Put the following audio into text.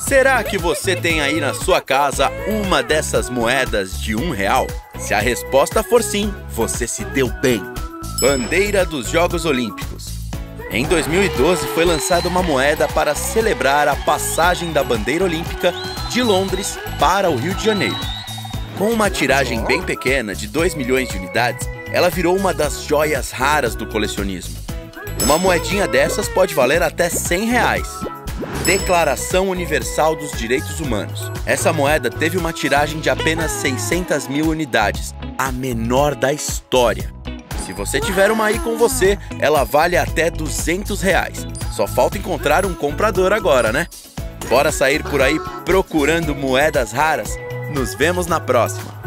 Será que você tem aí na sua casa uma dessas moedas de um real? Se a resposta for sim, você se deu bem. Bandeira dos Jogos Olímpicos. Em 2012 foi lançada uma moeda para celebrar a passagem da bandeira olímpica de Londres para o Rio de Janeiro. Com uma tiragem bem pequena, de 2 milhões de unidades, ela virou uma das joias raras do colecionismo. Uma moedinha dessas pode valer até 100 reais. Declaração Universal dos Direitos Humanos. Essa moeda teve uma tiragem de apenas 600 mil unidades, a menor da história. Se você tiver uma aí com você, ela vale até 200 reais. Só falta encontrar um comprador agora, né? Bora sair por aí procurando moedas raras? Nos vemos na próxima!